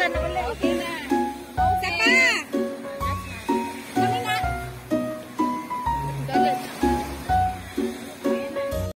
Sana ulit.